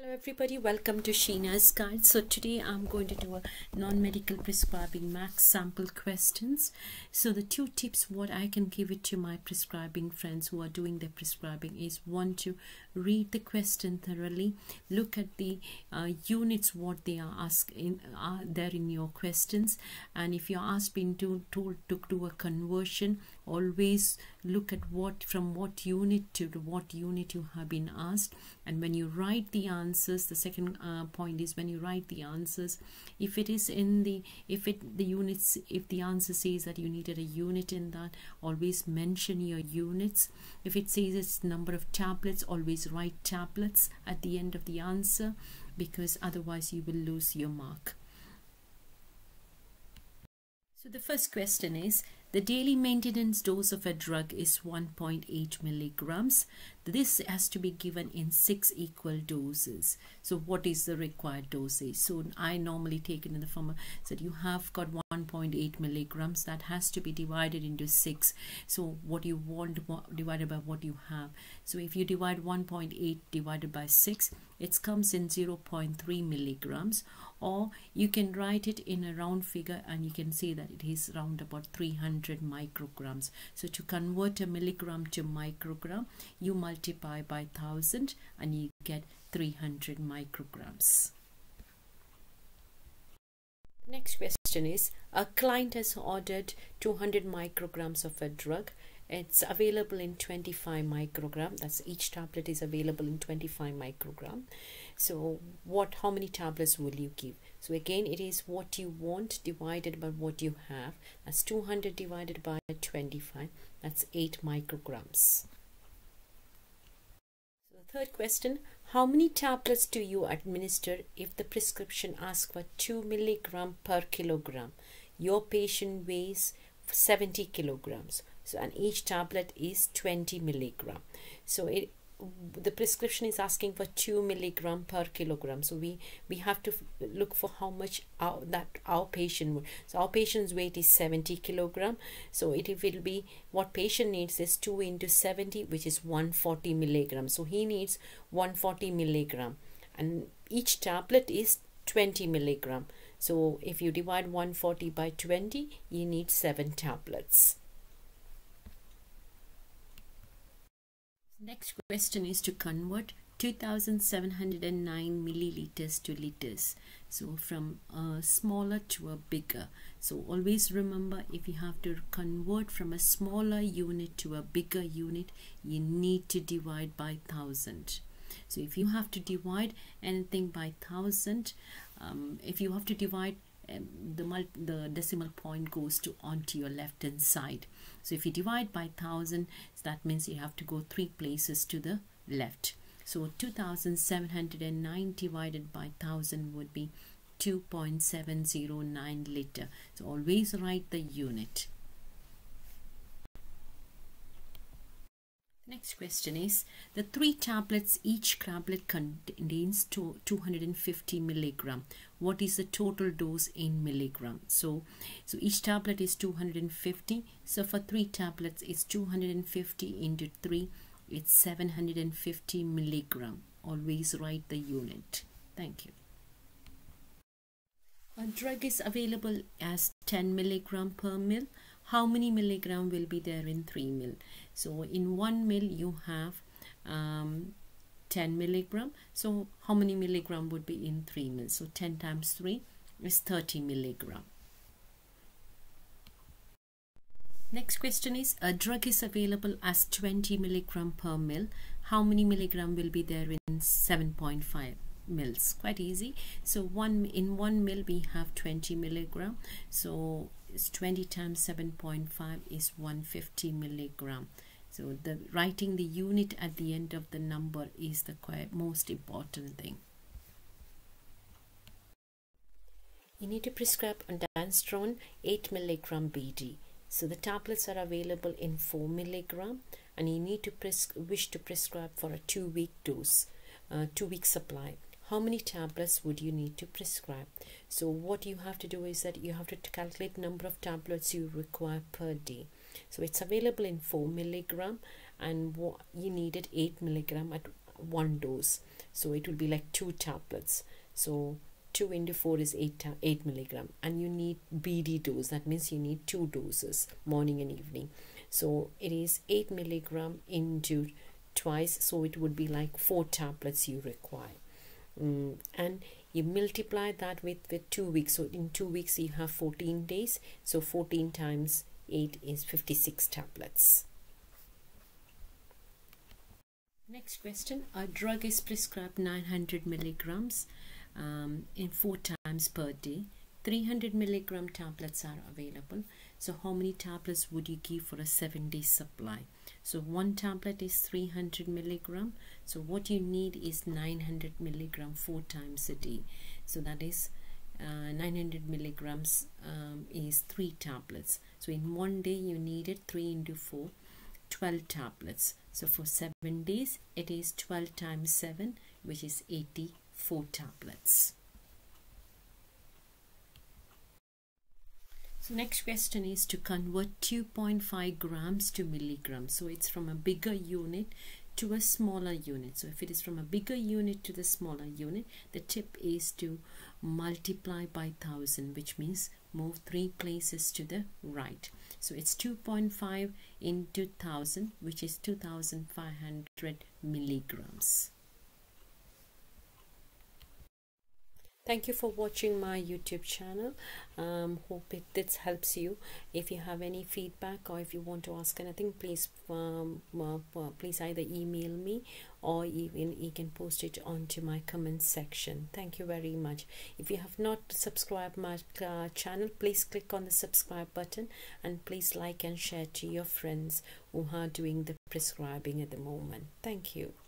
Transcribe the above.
Hello everybody, welcome to Sheena's Guide. So today I'm going to do a non-medical prescribing max sample questions. So the two tips what I can give it to my prescribing friends who are doing their prescribing is one to read the question thoroughly, look at the uh, units what they are asking are there in your questions and if you're asked being to, told to do a conversion always look at what from what unit to what unit you have been asked. And when you write the answers the second uh, point is when you write the answers if it is in the if it the units if the answer says that you needed a unit in that always mention your units. If it says it's number of tablets always write tablets at the end of the answer because otherwise you will lose your mark. So the first question is the daily maintenance dose of a drug is 1.8 milligrams. This has to be given in six equal doses. So what is the required dosage? So I normally take it in the form of that you have got 1.8 milligrams that has to be divided into six. So what you want divided by what you have. So if you divide 1.8 divided by 6, it comes in 0.3 milligrams or you can write it in a round figure and you can see that it is around about 300 micrograms. So to convert a milligram to microgram you multiply by 1000 and you get 300 micrograms. Next question is a client has ordered 200 micrograms of a drug it's available in 25 microgram. That's each tablet is available in 25 microgram. So what how many tablets will you give? So again it is what you want divided by what you have. That's 200 divided by 25 that's 8 micrograms. So the third question how many tablets do you administer if the prescription asks for 2 milligram per kilogram? Your patient weighs 70 kilograms so and each tablet is 20 milligram. So it the prescription is asking for 2 milligram per kilogram. So we we have to look for how much our, that our patient so our patient's weight is 70 kilogram. So it, it will be what patient needs is 2 into 70 which is 140 milligram. So he needs 140 milligram. And each tablet is 20 milligram. So if you divide 140 by 20 you need 7 tablets Next question is to convert 2709 milliliters to liters. So from a smaller to a bigger. So always remember if you have to convert from a smaller unit to a bigger unit, you need to divide by 1000. So if you have to divide anything by 1000, um, if you have to divide Um, the, the decimal point goes to onto your left hand side. So if you divide by 1000 that means you have to go three places to the left. So 2709 divided by 1000 would be 2.709 liter. So always write the unit Next question is the three tablets each tablet contains to 250 milligram. What is the total dose in milligram? So, so each tablet is 250. So for three tablets, it's 250 into three. It's 750 milligram. Always write the unit. Thank you. A drug is available as 10 milligram per mil how many milligram will be there in 3 mil? So in 1 mil you have um, 10 milligram. So how many milligram would be in 3 mil? So 10 times 3 is 30 milligram. Next question is a drug is available as 20 milligram per mil. How many milligram will be there in 7.5 mils? Quite easy. So one in one mil we have 20 milligram. So it's 20 times 7.5 is 150 milligram so the writing the unit at the end of the number is the most important thing you need to prescribe ondansetron 8 milligram bd so the tablets are available in 4 milligram and you need to wish to prescribe for a two week dose uh, two week supply how many tablets would you need to prescribe? So what you have to do is that you have to calculate number of tablets you require per day. So it's available in 4 milligram and you needed 8 milligram at one dose. So it will be like two tablets. So 2 into 4 is 8, 8 milligram. And you need BD dose. That means you need two doses morning and evening. So it is 8 milligram into twice. So it would be like 4 tablets you require mm, and you multiply that with with 2 weeks so in 2 weeks you have 14 days so 14 times 8 is 56 tablets next question a drug is prescribed 900 milligrams um, in four times per day. 300 milligram tablets are available. So how many tablets would you give for a seven day supply? So one tablet is 300 milligram. So what you need is 900 milligram four times a day. So that is uh, 900 milligrams um, is three tablets. So in one day you needed 3 into 4, 12 tablets. So for 7 days it is 12 times 7 which is 84 tablets. So next question is to convert 2.5 grams to milligrams. So it's from a bigger unit to a smaller unit. So if it is from a bigger unit to the smaller unit, the tip is to multiply by 1000 which means move three places to the right. So it's 2.5 into 1000 which is 2500 milligrams. Thank you for watching my youtube channel. Um, hope it this helps you. If you have any feedback or if you want to ask anything please um, uh, please either email me or even you can post it onto my comment section. Thank you very much. If you have not subscribed my uh, channel please click on the subscribe button and please like and share to your friends who are doing the prescribing at the moment. Thank you